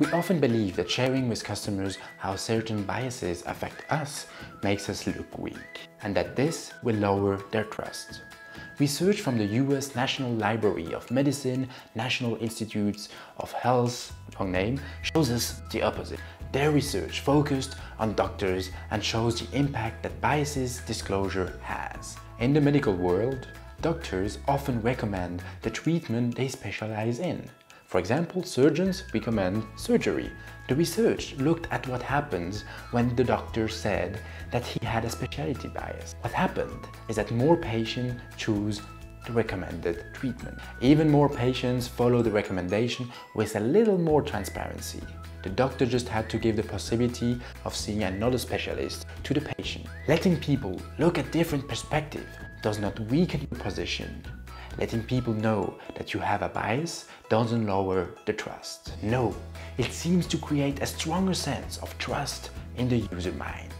We often believe that sharing with customers how certain biases affect us makes us look weak, and that this will lower their trust. Research from the US National Library of Medicine, National Institutes of Health, long name, shows us the opposite. Their research focused on doctors and shows the impact that biases disclosure has. In the medical world, doctors often recommend the treatment they specialize in. For example, surgeons recommend surgery. The research looked at what happens when the doctor said that he had a specialty bias. What happened is that more patients choose the recommended treatment. Even more patients follow the recommendation with a little more transparency. The doctor just had to give the possibility of seeing another specialist to the patient. Letting people look at different perspectives does not weaken your position, letting people know that you have a bias doesn't lower the trust. No, it seems to create a stronger sense of trust in the user mind.